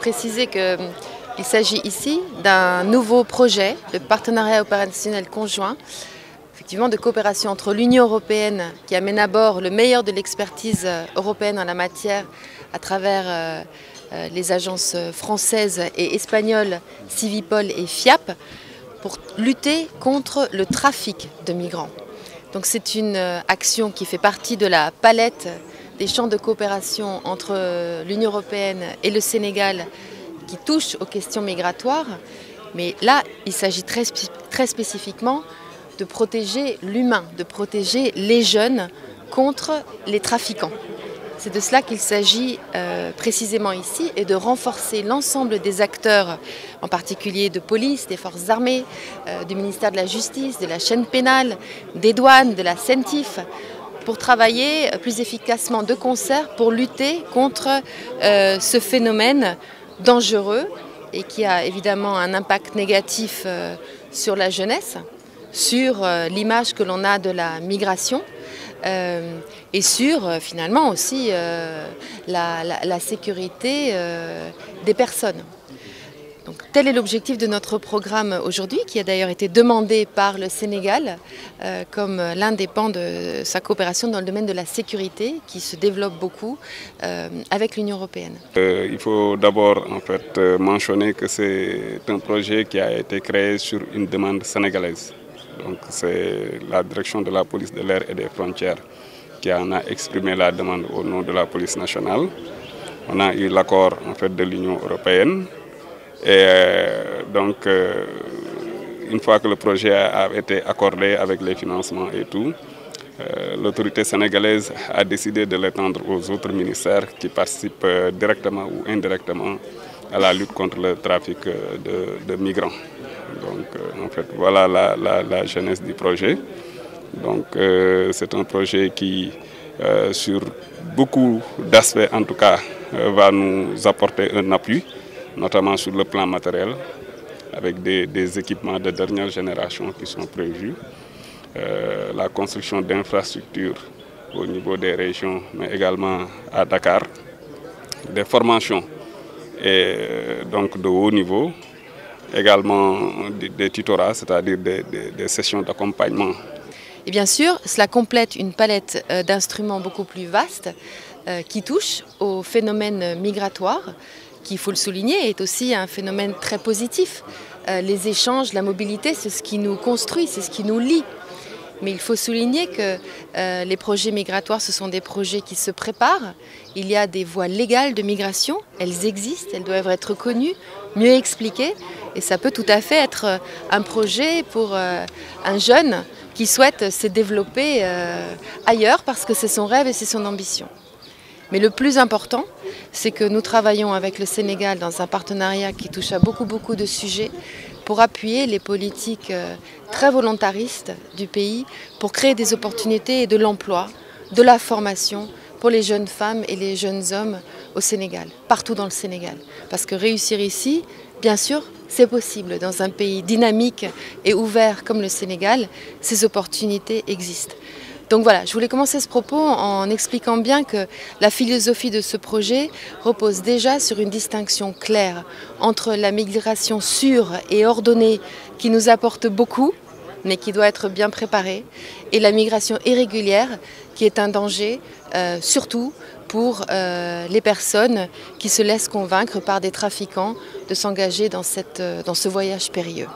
préciser qu'il s'agit ici d'un nouveau projet de partenariat opérationnel conjoint effectivement de coopération entre l'Union européenne qui amène à bord le meilleur de l'expertise européenne en la matière à travers euh, euh, les agences françaises et espagnoles Civipol et FIAP pour lutter contre le trafic de migrants. Donc c'est une euh, action qui fait partie de la palette des champs de coopération entre l'Union européenne et le Sénégal qui touche aux questions migratoires. Mais là, il s'agit très, très spécifiquement de protéger l'humain, de protéger les jeunes contre les trafiquants. C'est de cela qu'il s'agit euh, précisément ici et de renforcer l'ensemble des acteurs, en particulier de police, des forces armées, euh, du ministère de la Justice, de la chaîne pénale, des douanes, de la CENTIF, pour travailler plus efficacement de concert pour lutter contre euh, ce phénomène dangereux et qui a évidemment un impact négatif sur la jeunesse, sur l'image que l'on a de la migration. Euh, et sur euh, finalement aussi euh, la, sécurité des personnes. Donc, tel est l'objectif de notre programme aujourd'hui, qui a d'ailleurs été demandé par le Sénégal comme l'un des pans de sa coopération dans le domaine de la sécurité, qui se développe beaucoup avec l'Union européenne. il faut d'abord en fait mentionner que c'est un projet qui a été créé sur une demande sénégalaise c'est la direction de la police de l'air et des frontières qui en a exprimé la demande au nom de la police nationale. On a eu l'accord en fait de l'Union européenne et euh, donc euh, une fois que le projet a été accordé avec les financements et tout, euh, l'autorité sénégalaise a décidé de l'étendre aux autres ministères qui participent directement ou indirectement à la lutte contre le trafic de migrants. Donc, en fait, voilà la, la, jeunesse du projet. Donc, c'est un projet qui, sur beaucoup d'aspects en tout cas, va nous apporter un appui, notamment sur le plan matériel, avec des, équipements de dernière génération qui sont prévus, la construction d'infrastructures au niveau des régions, mais également à Dakar, des formations et donc de haut niveau, également des, tutorats, c'est-à-dire des, sessions d'accompagnement. Et bien sûr, cela complète une palette euh, d'instruments beaucoup plus vaste euh, qui touche au phénomène migratoire, qui, il faut le souligner, est aussi un phénomène très positif. Euh, les échanges, la mobilité, c'est ce qui nous construit, c'est ce qui nous lie. Mais il faut souligner que les projets migratoires, ce sont des projets qui se préparent. Il y a des voies légales de migration, elles existent, elles doivent être connues, mieux expliquées. Et ça peut tout à fait être euh, un projet pour euh, un jeune qui souhaite se développer euh, ailleurs parce que c'est son rêve et c'est son ambition. Mais le plus important, c'est que nous travaillons avec le Sénégal dans un partenariat qui touche à beaucoup, beaucoup de sujets pour appuyer les politiques très volontaristes du pays, pour créer des opportunités et de l'emploi, de la formation pour les jeunes femmes et les jeunes hommes au Sénégal, partout dans le Sénégal. Parce que réussir ici, Bien sûr, c'est possible. Dans un pays dynamique et ouvert comme le Sénégal, ces opportunités existent. Donc voilà, je voulais commencer ce propos en expliquant bien que la philosophie de ce projet repose déjà sur une distinction claire entre la migration sûre et ordonnée qui nous apporte beaucoup, mais qui doit être bien préparée, et la migration irrégulière qui est un danger, euh, surtout pour euh, les personnes qui se laissent convaincre par des trafiquants de s'engager dans, euh, dans ce voyage périlleux.